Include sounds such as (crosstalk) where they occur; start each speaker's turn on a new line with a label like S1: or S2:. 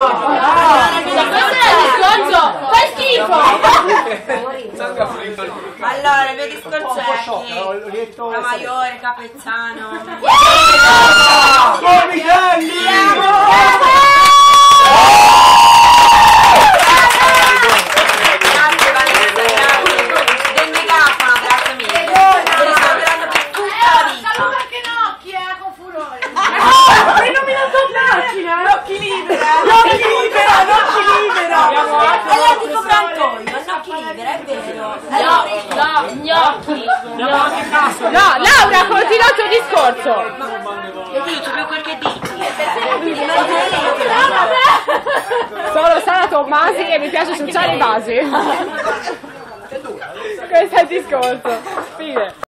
S1: Fai schifo!
S2: Allora, il mio discorso è che la Maiore, Capezzano. (laughs) Grazie Vanessa, grazie. Del megafono, grazie mille. Mi ricorderanno per tutta la vita.
S3: L'occhi libera, l'occhi libera.
S2: Allora dico Frantonio, Nocchi libera, è vero.
S1: No, no, gnocchi.
S3: No, Laura, continua il tuo discorso.
S2: Io dico più quel che dici.
S3: Sono Sara Tommasi e mi piace sociare i vasi. Questo è il discorso. Fine.